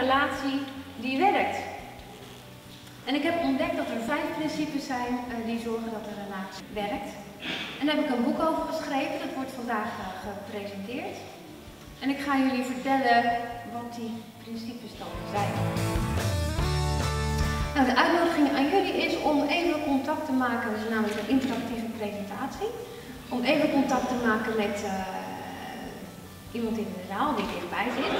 relatie die werkt. En ik heb ontdekt dat er vijf principes zijn eh, die zorgen dat de relatie werkt. En daar heb ik een boek over geschreven, dat wordt vandaag eh, gepresenteerd. En ik ga jullie vertellen wat die principes dan zijn. Nou, de uitnodiging aan jullie is om even contact te maken, dat namelijk een interactieve presentatie. Om even contact te maken met eh, iemand in de zaal die dichtbij zit.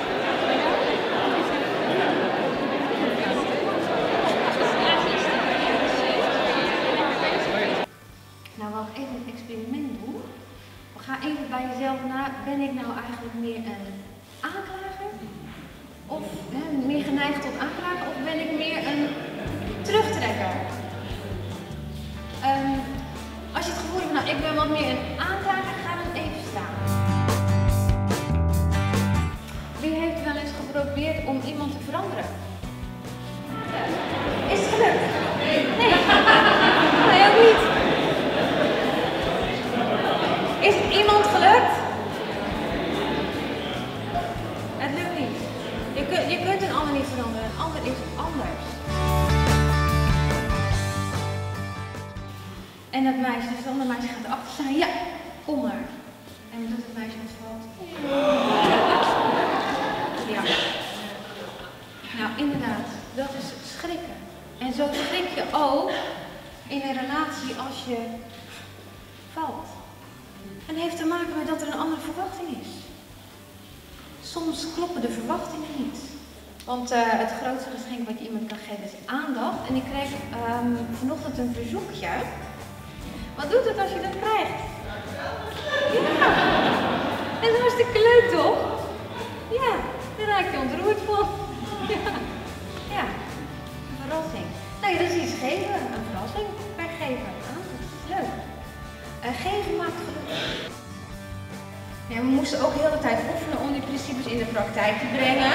Jezelf na, ben ik nou eigenlijk meer een aanklager? Of hè, meer geneigd tot aanklager? Of ben ik meer een terugtrekker? Um, als je het gevoel hebt, nou ik ben wat meer een aanklager, een ander is anders. En dat meisje, dus het andere meisje gaat erachter staan. Ja, maar. En doet het meisje wat valt. Ja. Nou, inderdaad. Dat is schrikken. En zo schrik je ook in een relatie als je valt. En dat heeft te maken met dat er een andere verwachting is. Soms kloppen de verwachtingen niet. Want uh, het grootste geschenk wat je iemand kan geven is aandacht. En ik kreeg um, vanochtend een verzoekje. Wat doet het als je dat krijgt? Ja, dat is hartstikke leuk toch? Ja, daar raak je ontroerd van. Ja, ja. een verrassing. Nou ja, dat is iets geven, een verrassing weggeven. Ah, dat is leuk. Uh, geven maakt gelukkig. Ja, we moesten ook heel de tijd oefenen om die principes in de praktijk te brengen.